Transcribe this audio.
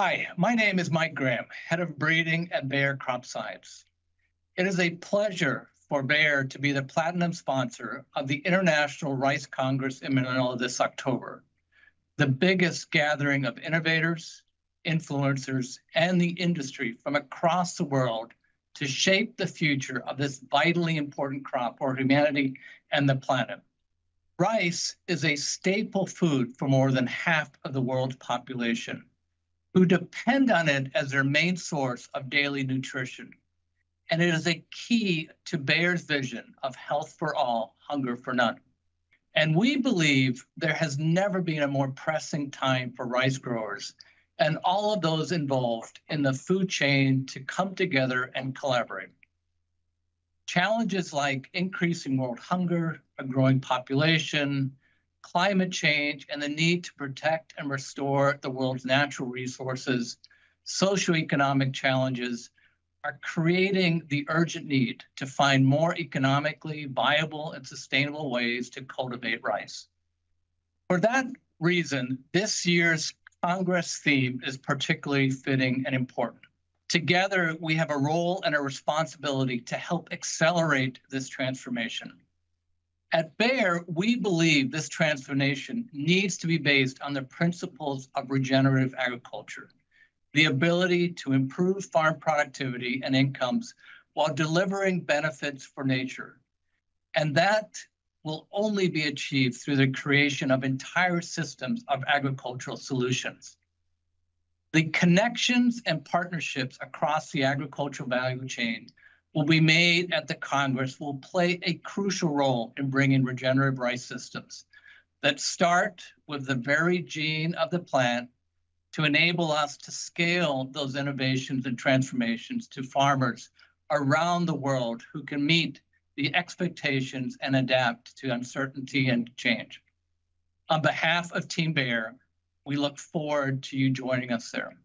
Hi, my name is Mike Graham, Head of Breeding at Bayer Crop Science. It is a pleasure for Bayer to be the platinum sponsor of the International Rice Congress in Manila this October, the biggest gathering of innovators, influencers, and the industry from across the world to shape the future of this vitally important crop for humanity and the planet. Rice is a staple food for more than half of the world's population, who depend on it as their main source of daily nutrition. And it is a key to Bayer's vision of health for all, hunger for none. And we believe there has never been a more pressing time for rice growers and all of those involved in the food chain to come together and collaborate. Challenges like increasing world hunger, a growing population, climate change, and the need to protect and restore the world's natural resources, socioeconomic challenges, are creating the urgent need to find more economically viable and sustainable ways to cultivate rice. For that reason, this year's Congress theme is particularly fitting and important. Together, we have a role and a responsibility to help accelerate this transformation. At Bayer, we believe this transformation needs to be based on the principles of regenerative agriculture the ability to improve farm productivity and incomes while delivering benefits for nature. And that will only be achieved through the creation of entire systems of agricultural solutions. The connections and partnerships across the agricultural value chain will be made at the Congress will play a crucial role in bringing regenerative rice systems that start with the very gene of the plant to enable us to scale those innovations and transformations to farmers around the world who can meet the expectations and adapt to uncertainty and change. On behalf of Team Bayer, we look forward to you joining us there.